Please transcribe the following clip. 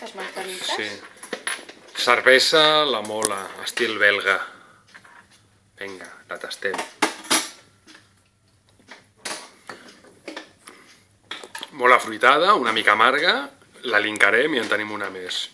les margarites. Sí. Cervesa, la mola, estil belga. Vinga, la tastem. Molt afruitada, una mica amarga, la lincarem i en tenim una més.